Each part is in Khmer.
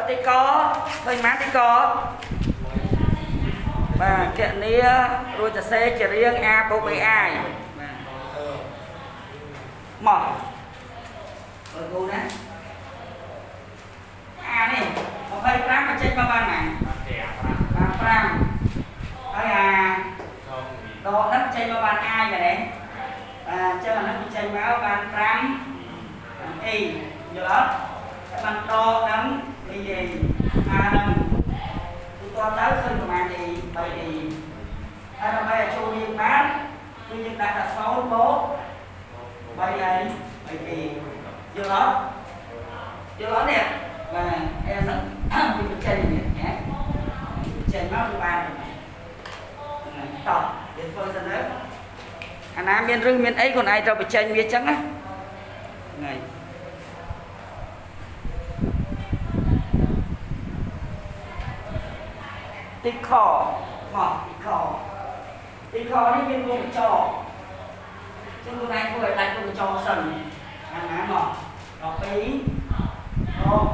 អត់ទីកឃើញម៉ាទីកបាទកញ្ញារួចសរសេរជារៀង A បូក BI បាទមកអើគូណាអានេះ25បញ្ចេញមកបានណាបាន5ហើយអាដកហ្នឹងចេញមកបាន I មែនទេបាទអញ្ចឹងអាហ្នឹងចេញមកបាន5 A យល់អត់បានដកហ្នឹង និយាយអាហ្នឹងទូតទៅឃើញប្រមាណ A 3 A ហើយដើម្បីឲ្យចូលរៀងបានគឺយើងដាក់ថា0បូក3 A 3 A យល់អត់យល់អត់នេះបាទអេហ្នឹងវាបញ្ចេញនេះណាបញ្ចេញមកគឺបានតោះយើងធ្វើសិន ទៅអាណាមានរឹសមានអីខ្លួនឯងត្រូវបញ្ចេញវាចឹងណាហ្នឹងហើយទីខមកទីខទីខនេះមានវងកញ្ចក់ចឹងខ្លួនឯងធ្វើឲ្យដាច់វងកញ្ចក់សិនអាណាមក12រក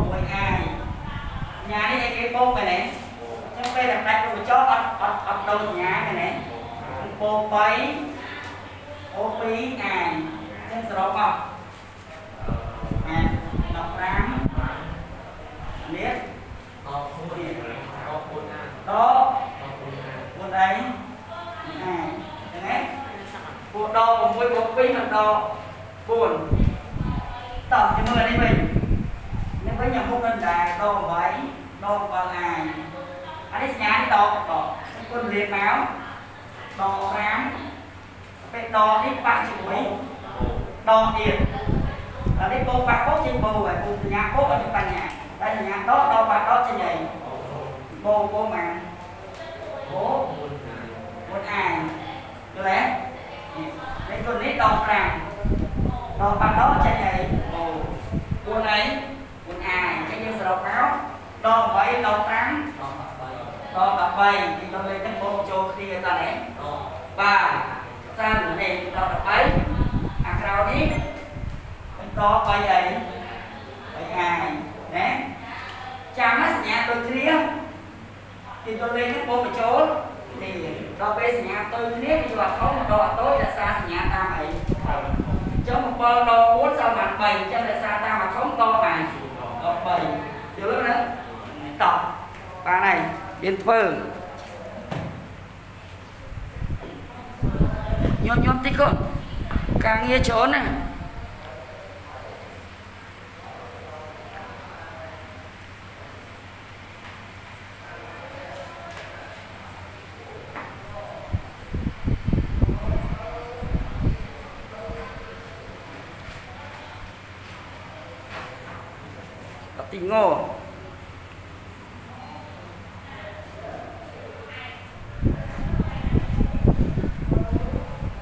មួយអាយញ៉ានេះឯគេបោកមែនទេចឹងពេលដែលដាច់វងកញ្ចក់អត់អត់អត់ដូរសញ្ញាមែនទេបោក3អូ2អាយចឹងសរុបមកអា15នេះតគូនេះតគូ ណាតគូអីអាចឹងណាគូដ6បូក2នឹងដ4តោះជាមួយនេះវិញនេះវិញខ្ញុំមុខនឹងដែរដ8ដ7អាយអានេះសញ្ញានេះដកដកគុណរៀនមកដ5ពេលដនេះប៉ះជាមួយដទៀតអានេះបោកប៉ះ អត់បញ្ញាតែសញ្ញាដកដកប៉ះដកចេញអីបោកបោកមកបោកមុនអាយយល់ទេនេះគុណនេះដក5ដកប៉ះដកចេញអីបោកគុណអីគុណអាយចេញយើងសរុបមកដក8ដក5ដក13ទីដល់លេខហ្នឹងបូកចូលគ្នាតើណាបាទសាននេះដក13អាក្រៅនេះបន្ត3អី3អាយណាចាំសញ្ញាដូចគ្នា ទីដល់លេខហ្នឹងបូកបញ្ចូលនេះដល់ពេលសញ្ញាទៅគ្នាគេយកអត់ធំមកដកអត់តូចដោយសារសញ្ញាតាមអីអញ្ចឹង7ដក4សមបាន3អញ្ចឹងដោយសារតាមអាធំដកបានដក3យល់ទេតោះបានហើយមានធ្វើញោមញោមតិចកូនការងារច្រើនណាទី ងោ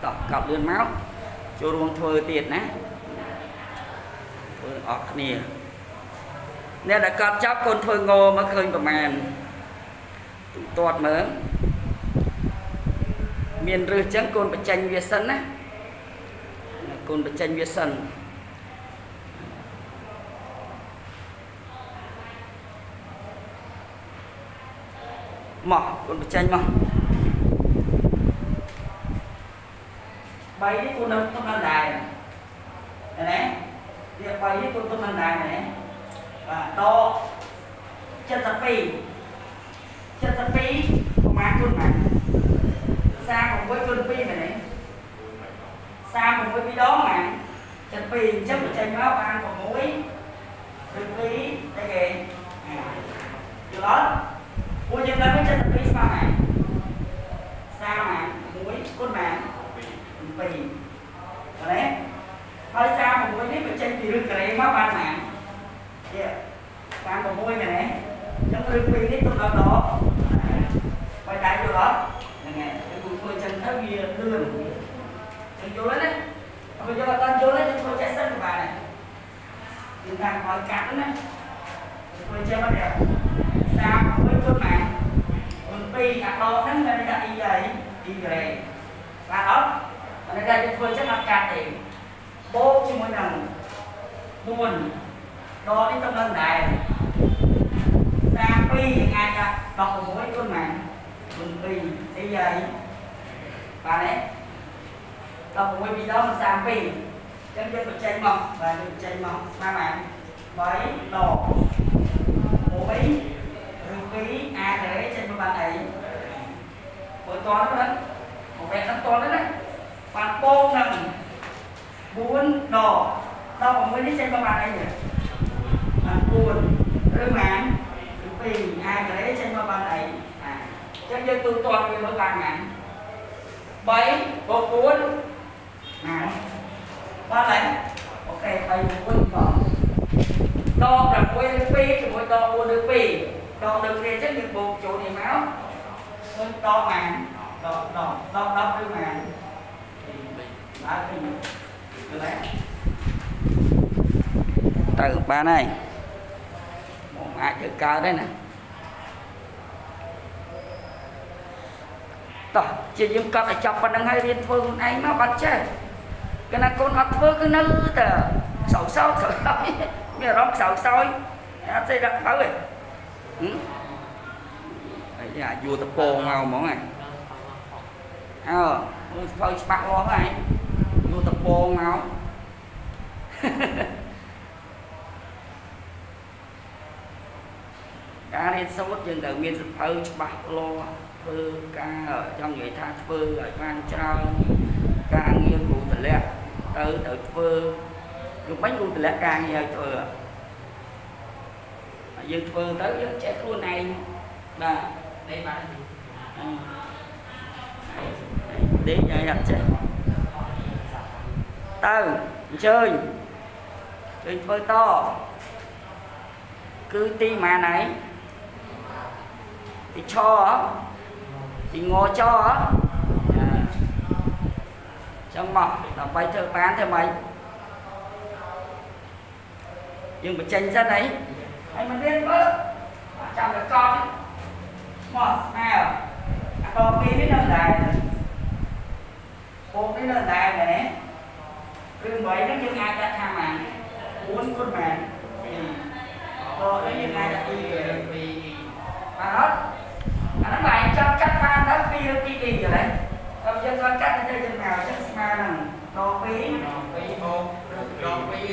តោះកោតលឿនមកចូលរួមធ្វើទៀតណាធ្វើអស់គ្នាអ្នកដែលកត់ចាប់កូនធ្វើងមកឃើញប្រមាណទូទាត់មើលមានរឹសចឹងកូនបញ្ចេញវាសិនណាកូនបញ្ចេញវាសិន មកកូនបញ្ចេញមក3នេះគូនៅទុំនៅដែរណាវា3នេះគូទុំនៅដែរណាបាទត72 72ប្រមាណគុណបាទ36គុណ2មែនទេ36ពីរដងណា72អញ្ចឹងបញ្ចេញមកបាន6ឬ2អីគេយល់អត់ពួក យើងដឹង72ស្មើហើយ31គុណបាន2បាទទេហើយ36នេះបញ្ចេញពីរឹសការ៉េមកបានណាទៀត36មែនទេអញ្ចឹងរឹស2នេះទុកដល់ដកបើដៃយល់អត់ហ្នឹងហើយគឺធ្វើអញ្ចឹងទៅវាលឿនចឹងយល់ហើយណាបើយល់អត់យល់ទេធ្វើចេះសិនក៏បានដែរយើងតាមឲ្យកាត់ណាធ្វើចេះមកដែរ36គុណបានគុណ 2អាដកហ្នឹងមានថាអ៊ីអីអ៊ីក្រេបាទអត់អានេះតែធ្វើចឹងអត់កាត់ទេបូកជាមួយនឹង4ដកនេះតំណឹងដែរ16គុណម៉ានគុណ2អីហើយបាទទេ16ពីរដង32អញ្ចឹងយើងបញ្ចេញមកបាទយើងបញ្ចេញមកស្មើបាន3ដក1ឬ2អាចទៅចេញមក បានអីបើតន់ហ្នឹងមកបែបហ្នឹងតន់ហ្នឹងណាបានពងហ្នឹង4ដកដល់6នេះចេញមកបានអីនេះបាន4ឬបាន2អាចទៅចេញមកបានអីអាអញ្ចឹងយើងទូទាត់វាមើលបានណា3បូក4ណាបានហើយអូខេ3 4បងដក6ឬ2ជាមួយដក4ឬ2 ដកនឹងគ្នាអញ្ចឹងយើងបូកចូលនេះមកឃើញដកបានដកដកដក10ឬបានបាទពីទៅដែរទៅបានហើយមកអាចទៅកើតដែរណាតោះជាយើងកត់ឲ្យចាប់ប៉ុណ្្នឹងហើយរៀនធ្វើខ្លួនឯងមកបាត់ចេះគណៈកូនអត់ធ្វើគឺនៅតែសោកសោកសោកមានអារម្មណ៍សោកសោយអត់ស្អីដាក់ទៅទេហើយ អាយួរតពងមកហ្មងហ៎អើមើលស្ពៅច្បាស់លាស់ហើយយួរតពងមកការរៀនសូត្រយើងត្រូវមានសភៅច្បាស់លាស់ធ្វើការចង់និយាយថាធ្វើឲ្យបានច្រើនការងារគ្រូតម្លាក់ទៅទៅធ្វើយំបាញ់គ្រូតម្លាក់ការងារឲ្យធ្វើ យើងធ្វើទៅយើងចេះខ្លួនឯងបាទនេះបាទដេកឲ្យអត់ចេះទៅអញ្ជើញឃើញធ្វើតគឺទីម៉ាណៃទីឆទីងចចាំមកដើម្បីធ្វើបានធ្វើម៉េចយើងបញ្ចេញសិនអី ហើយមិនរៀនមើលចាំតែកង់មកស្មើអាតពីនេះនៅដែរពងនេះនៅដែរណាគឺ8ហ្នឹងយើងអាចដាក់ថាម៉ាន4គុណម៉ាន2តនេះយើងអាចដាក់2 2បាទអត់អាហ្នឹងបែរចាំកាត់បានដល់2ឬ2ទីយល់ទេដល់យើងគាត់កាត់ទៅយើងមកចឹងស្មើនឹងដក2 2បូកដក2ឬ2ដ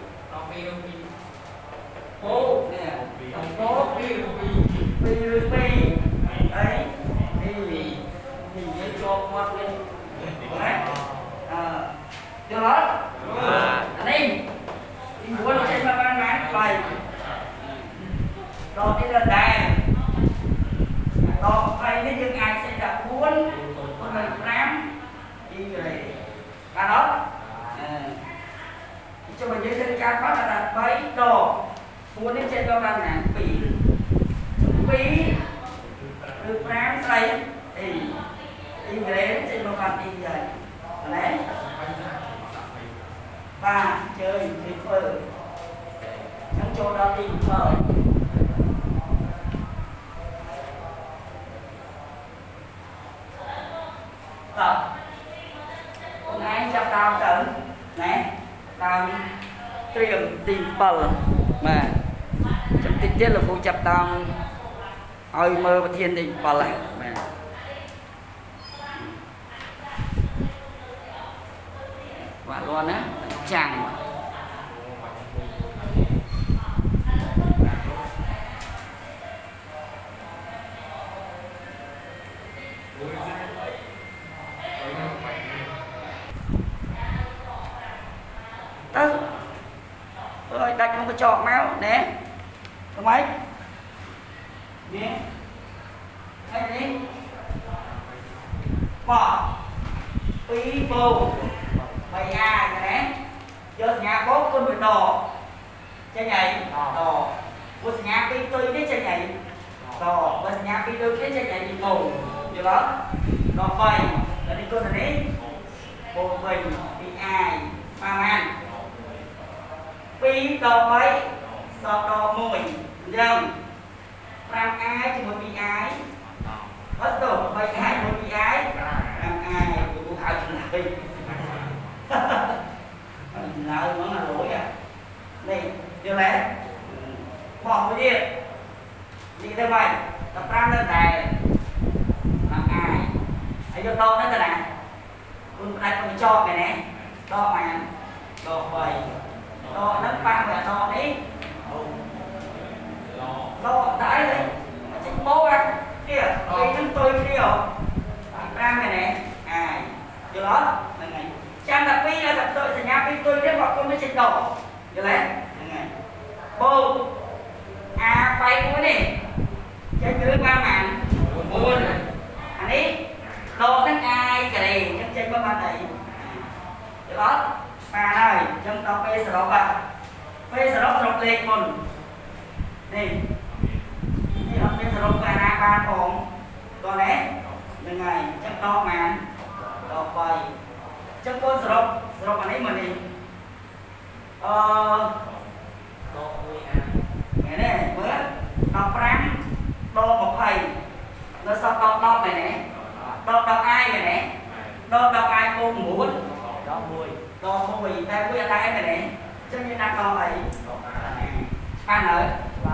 ក2ឬ2បូកនេះបូក2ឬ2 2ឬ2អីនេះនេះយើងជាប់មាត់នេះណាអឺយល់អត់អានេះទី4ចេញមកបានបាន3 ដកនេះដល់ដែរដក20នេះយើងអាចសេដាក់4គុណនឹង5ទីរេបានអត់អឺចុះបើយើងធ្វើការបាត់ដល់3ដក4នេះចេញមកបានណា2 2ឬ5ស្អីអីអ៊ីងក្រេចេញមកបានអ៊ីហើយណាបាទជើញទីធ្វើចឹងចូលដល់ទី7តោះខ្លួនឯងចាប់ ដើមទៅណាដើមត្រៀមទី7បាទចាំតិចទៀតលោកគ្រូចាប់ដើមឲ្យមើលប្រធានទី7ហើយបាទបាទលាន់ណាចាំង អត់បានហើយអញ្ចឹងដល់ពេលសរុបបាទពេលសរុបសរុបលេខមុននេះនេះអត់មានសរុបកាណាបានផងតោះណាហ្នឹងហើយអញ្ចឹងដកបានដក3អញ្ចឹងកូនសរុបសរុបអានេះមកនេះអឺដកមួយអាមែនទេមើល15ដក20នៅសល់ដក10មែនទេដក10អាយមែនទេដក10អាយបូក9 ដកមួយដក1តែមួយអត់ដែរមែនទេអញ្ចឹងមានដាក់ដកអីដកអាបានហើយប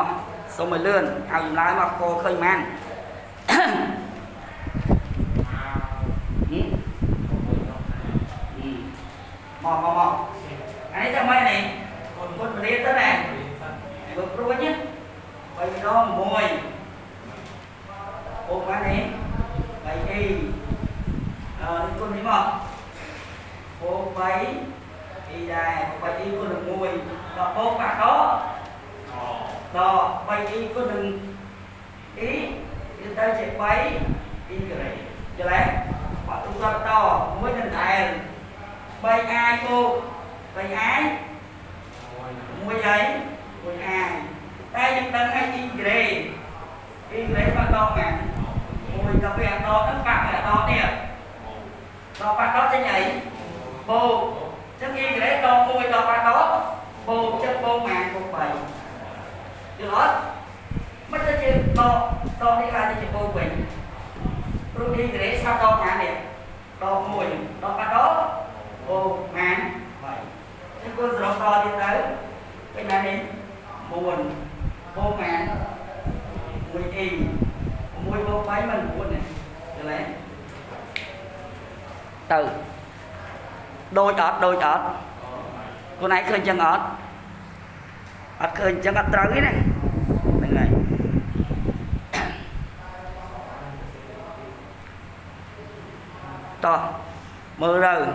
ា ទចុះនេះចាំកាលអឺអូតោះបានហើយដល់ពេលធ្វើហើយដល់ពេលធ្វើហើយមកសុំឲ្យលឿនឲ្យចម្លើយមកកឃើញបានហឹម មកមកមកអានេះចាំមិននេះគុណគុណរៀនទៅណាមើលព្រួយណាបីម្ដងមួយអូបាននេះបីអីអឺនេះគុណនេះមកអូបីអីដែរបីអីគុណនឹងមួយដល់អូបាក់ដល់ដល់បីអីគុណនឹងអីវាទៅជា3អីក្រេយល់ទេបាក់ទុកដល់តមួយនឹងតែ 3អាយបូក3អាយមួយអីមួយអាយតែយើងដឹងឲ្យអ៊ីក្រេអ៊ីក្រេបាក់ដកណាមួយទៅវាដកហ្នឹងបាក់វាដកនេះដកបាក់ដកចេញអីបូកចឹងអ៊ីក្រេដកមួយដកបាក់ដកបូកចឹងបូកម៉ានបូក3យល់អត់មិនទៅជាដកដកនេះឡើងទៅជាបូកវិញព្រោះអ៊ីក្រេស្រាប់ដកម៉ាននេះដកមួយដកបាក់ដក ô ngàn vậy thế cô rồi to đi tới cái này đi buồn ô ngàn mùi y mùi vô bấy mình buồn này được lấy từ đôi ọt đôi ọt cô này khơi chân ọt ọt khơi chân ọt tới này bên này to mưa rồi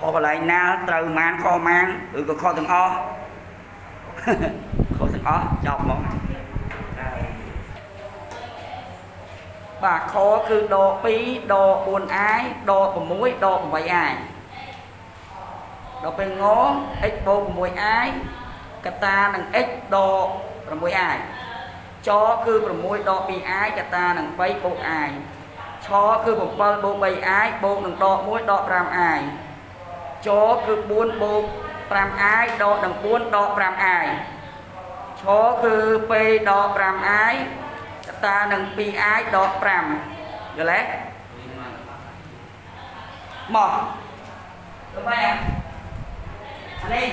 ខុសកន្លែងណាត្រូវម៉ានខុសម៉ានឬក៏ខុសទាំងអស់ខុសទាំងអស់ចប់មកបាទខគឺដក2ដក4អាយដក6ដក8អាយដល់ពេលង x បូក6អាយកតានឹង x ដក6អាយចគឺ6ដក2អាយកតានឹង3បូកអាយឆគឺ7បូក3អាយបូកនឹងដក1ដក5អាយ ចគឺ4បូក 5i ដកនឹង4ដក 5i ឆគឺ p ដក 5i កតានឹង 2i ដក5យល់ទេមកទៅបែអានេះ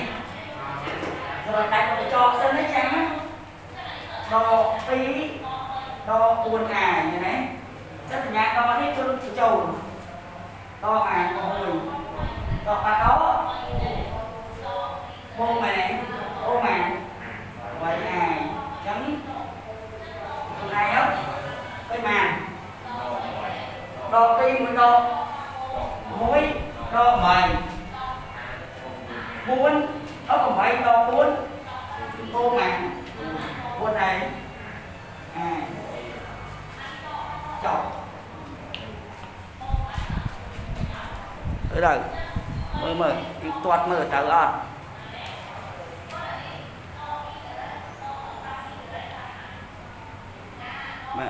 ចូលដាច់ទៅចោលសិនចាំដក2ដក 4i យល់ទេចិត្តសញ្ញាដកនេះជុំចូលដកអា1 Còn bà có Vô mạng Vô mạng Vậy này Chấm. Hôm nay đó Cái màn đo kim mình đo, Mũi đo mày Bốn Đó còn phải đo bốn Vô mạng Vô này À. Chọc Ở đây. Đâu mơ mơ cái toát mơ tự on mà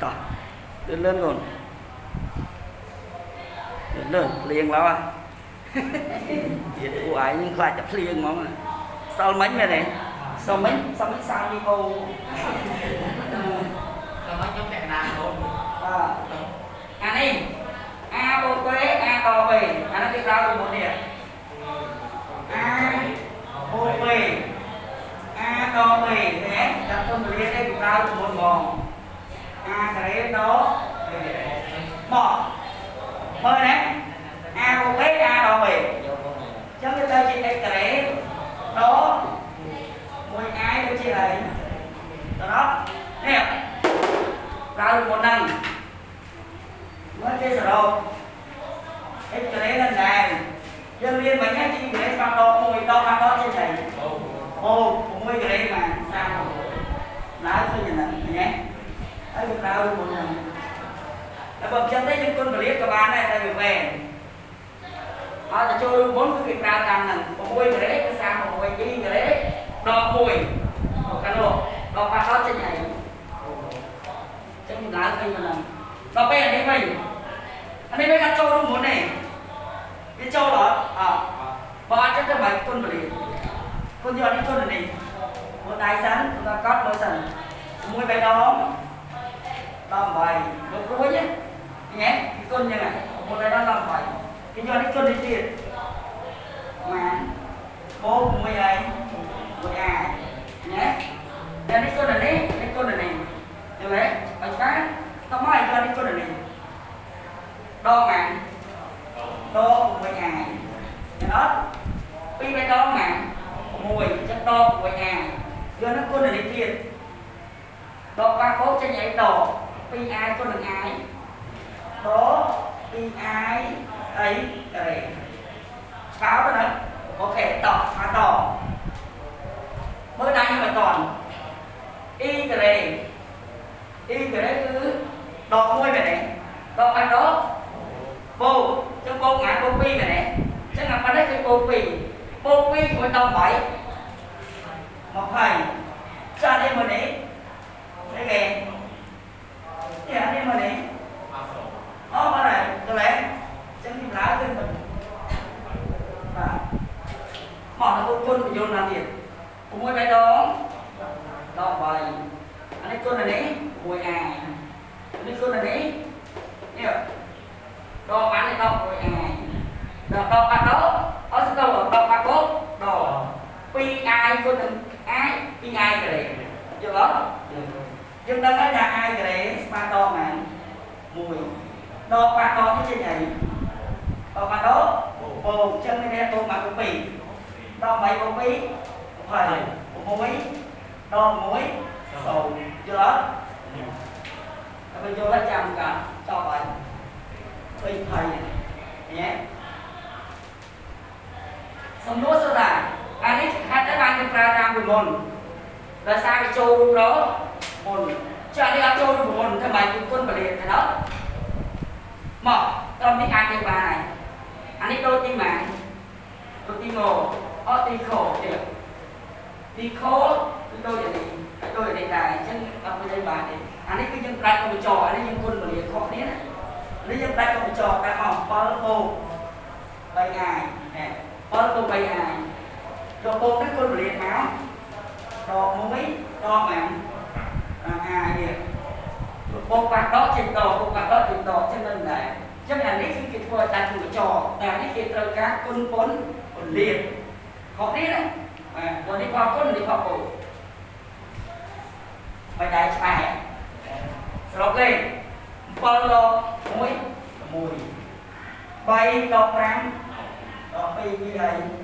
to lên lên còn lên lên liền lao à ទៀតពួកឯងនឹងខ្លាចតែភ្លៀងហ្មងសល់មិញមែនទេសល់មិញសល់មិញសាវីអូ Sao nói nhóm mẹ nàng luôn បាទអានេះ A បូក B A ត B អានេះគេប្រើពីមុននេះ A បូក B A ត B ទេចាំទុំរៀននេះគេប្រើពីមុនហ្មង A ការ៉េត B មកមើលណា យល់នេះជន់នេះមួយដៃសិនគាត់កត់មើលសិនមួយបេះដូង18លោករួចណាញ៉េពីគុណយ៉ាងណាមួយដៃដល់18គេយកនេះជន់នេះទៀតម៉ានបោកមួយអីមួយអាញ៉េតែនេះជន់នេះនេះជន់នេះយល់ទេបើឆ្កាតោះមកយកនេះជន់នេះដងម៉ានដងមួយអាយល់អត់ពីរបីដងម៉ាន មួយចឹងដកមួយអាយកនឹងគុណនេះទៀតដកបាក់បោចេញឲ្យដកពីអាយគុណនឹងអាយដកពីអាយអីអីស្បើទៅណាអូខេដកស្មើដកមើលដៃខ្ញុំបន្តអ៊ីក្រេអ៊ីក្រេគឺដកមួយមែនទេដកឲ្យដកបោចឹងបោងាយបោពីរមែនទេចឹងអាប៉ុណ្ណេះគឺបោពីរបោពីរជាមួយដក8 20ចានេះមកនេះអីគេនេះអានេះមកនេះអូមកហើយទៅឡែចឹងពីឡាទៅមិនបាទមកទៅគុណបញ្យលណាទៀត6បៃដងដល់8អានេះគុណនេះ1 អានេះគុណនេះនេះ đo bán này đo rồi à đo đo bán đó ở số đâu đo bán cốt đo pi ai có đừng ai pi ai cái này chưa đó nhưng đang nói là ai cái này ba đo mà mùi đo bán đo cái trên này đo bán đó bồ chân này đo mà cũng bị đo bảy cũng bị phải muối đo muối sầu chưa đó bây giờ là chăm cả cho vậy 20ញ៉េសំណួរសួរថា អានេះហេតុអីបានគេប្រើតាមពីមុនដោយសារគេចូលរូបរមុនចានេះអត់ចូលរូបមុនតែមិនគឺគុណបរិយាទេណោះមកត្រឹមនេះអាចគេបានហើយអានេះដូចទីម៉ានដូចទីងអត់ទីខទៀតទីខគឺដូចនេះដូចនេះដែរអញ្ចឹងអត់មានអីបានទេអានេះគឺយើងប្រាច់កុំចោអានេះយើងគុណបរិយាខុសគ្នាណានេះយើងដាច់កុំចោដាក់មក7ពោ3អាយណែ7ពោ3អាយ ដកពោនេះគុណពលាតមកដកមួយដកបានអាយនេះពោបាក់ដកចេញដកពោបាក់ដកចេញដកចឹងនឹងដែរចឹងអានេះគឺគេធ្វើដាច់កុំចោតែនេះគេត្រូវការគុណពុនពលាតខុសនេះណាបាទនេះផលគុណនេះផលពោមិនដែរច្បាស់សរុបលេខ7ដក1 1 3ដក5ដក2វាហើយ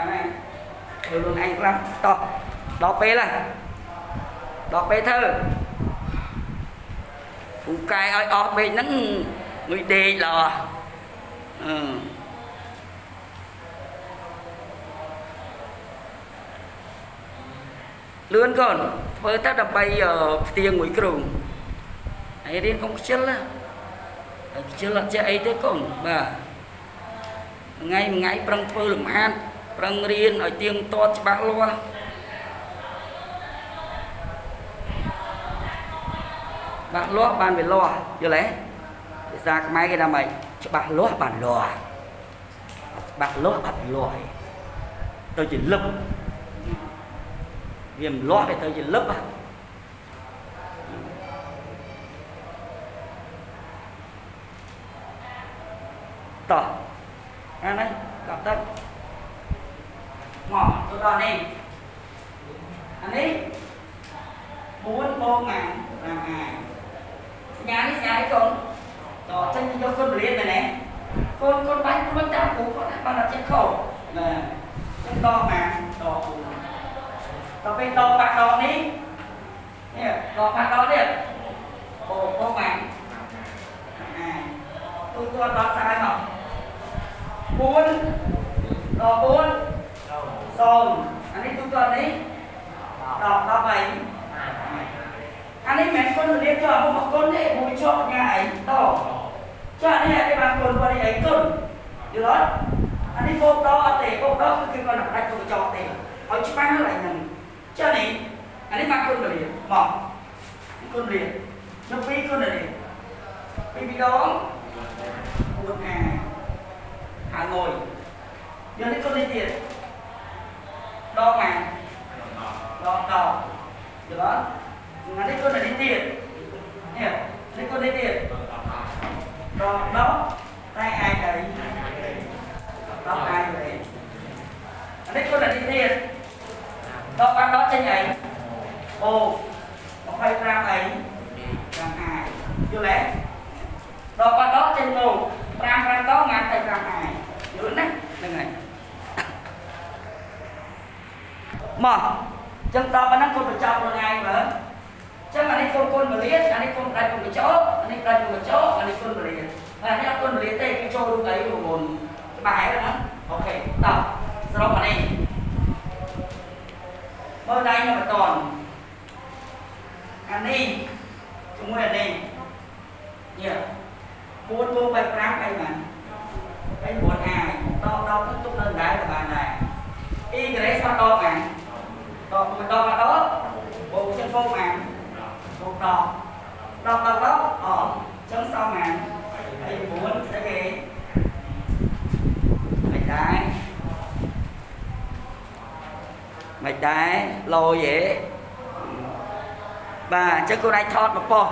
បានហើយធ្វើខ្លួនឯងខ្លះតោះដល់ពេលហើយដល់ពេលធ្វើពូកែឲ្យអស់ពេកហ្នឹងងុយដេកល្អអឺលឿនកូនធ្វើទៅដើម្បីផ្ទៀងមួយគ្រូហើយរៀនកុំខ្ជិលណាហើយខ្ជិលអត់ចេះអីទេកូនបាទថ្ងៃមួយថ្ងៃប្រឹងធ្វើលំហាត់ ប្រឹងរៀនឲ្យទៀងទាត់ច្បាស់លាស់បាក់លាស់បានវាលាស់យល់ទេភាសាខ្មែរគេថាម៉េចច្បាស់លាស់បានលាស់ច្បាស់លាស់អត់លាស់ទៅជាលឹបវាមិនលាស់ទេទៅជាលឹបហ៎តោះអានេះកាប់ទឹកមកទៅ ដល់នេះអានេះ4បងម៉ាន5អាសញ្ញានេះសញ្ញានេះកូនតោះចេញយកគុណរៀនទៅណែកូនកូនបាញ់ខ្លួនតាមគ្រូគាត់បានអត់ចេះខុសណាចេញដកម៉ានដកគ្រូដល់ពេលដកបាក់ដកនេះនេះដកបាក់ដកនេះអូបងម៉ានអាទូគាត់ដកស្អាតមក4ដល់4 សូមអានេះទូគាត់នេះដល់13អានេះមិនគុណរៀបជាប់មកគុណទេមួយជាប់ញ៉ាអីតចានេះគេបានគុណគាត់នេះអីគុណយល់អត់អានេះពោកដកអត់ទេពោកដកគឺគេគាត់ដាក់ទៅចោលទេឲ្យច្បាស់ហើយហ្នឹងចា នេះអានេះបានគុណរៀបមកគុណរៀបនោះពីរគុណរៀបពីរពីរដង4អាហាងយយកនេះគុណនេះទៀតដកមកដកដកយល់អត់អានេះគុណនេះទៀតនេះ នេះគុណនេះទៀតដកដកតែអាចទៅដកអាចទៅអានេះគុណនេះទៀតដកបានដកចេញអីអូ25អីចាំអាចយល់ទេដកបានដកចេញមក5 5ដងអាចទៅ5អាចយល់ណាហ្នឹងហើយមកចឹងដល់ប៉ុណ្ណឹងកូនបញ្ចប់ខ្លួនឯងមើលចឹងអានេះកូនកូនបរៀនអានេះកូនដាច់កូនបញ្ចប់អានេះដាច់កូនបញ្ចប់អានេះកូនបរៀនហើយអានេះអត់កូនបរៀនទេគេចូលរូបអីរូបមុនច្បាស់ហើយណាអូខេតោះសរុបអានេះមើលដៃនៅបតនអានេះជាមួយអានេះនេះ4 4 3 5អីបានហើយ9អាយដកដកទៅទុកនៅដែរក៏បានដែរអ៊ីក្រេសអត់ដកបាន ដកមួយដកមកដកបូកចឹងបូកបានបូកដកដកដកដកអចឹងសមបានហើយ9ស្អីគេមិនដែរមិនដែរលយហេបាទអញ្ចឹងខ្លួនឯងថតមកប៉ុស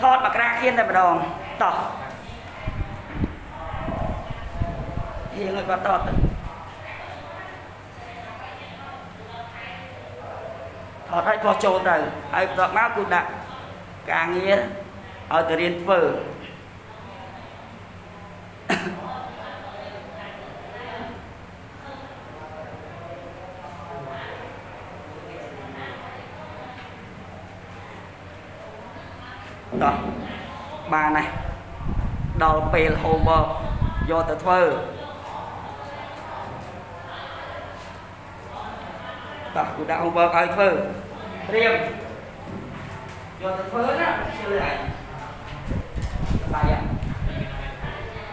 ថតមកក្រាខៀនតែម្ដងតោះហៀងឲ្យគាត់តតទៅ ថតឲ្យបោះចូលទៅហើយបន្ទាប់មកគឺដាក់ការងារឲ្យទៅរៀនធ្វើតោះបានហើយដល់ពេល homework យកទៅធ្វើ តោះគូដាក់ homework ឲ្យធ្វើត្រៀមយកទៅធ្វើណាជឿហើយបាយ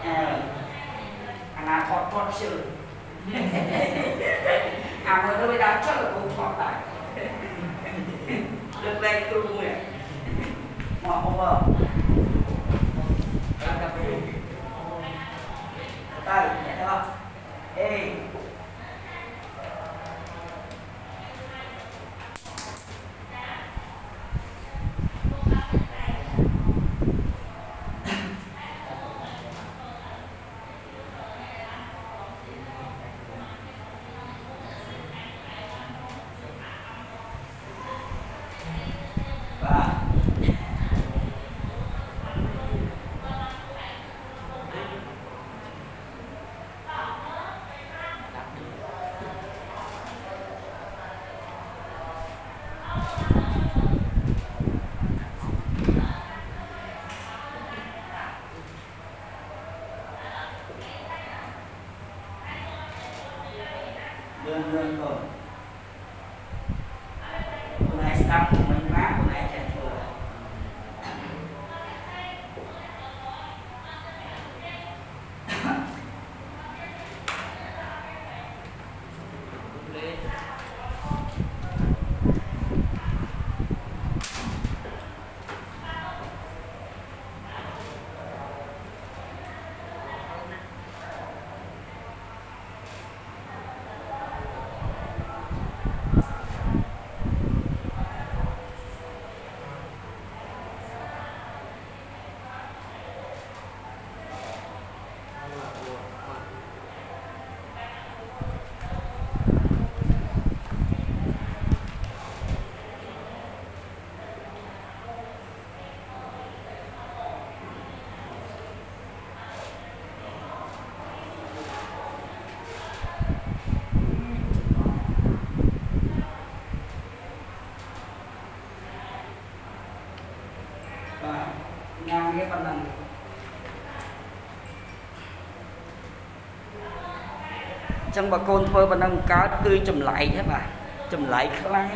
អឺអាណាថតថតជឿអាមើលទៅវាដាក់ចុះគូថតដែរលើកលែងគ្រូមួយមក homework តាមទៅទៅអ្នកទាំងអស់អេបាទ លឿនលឿនកូនខ្លួនឯងស្ដាប់មិនបានខ្លួនឯងចេះធ្វើ ចឹងបើកូនធ្វើប៉ុណ្ណឹងកើតគឺចម្លែកហ្នឹងបាទចម្លែកខ្លាំង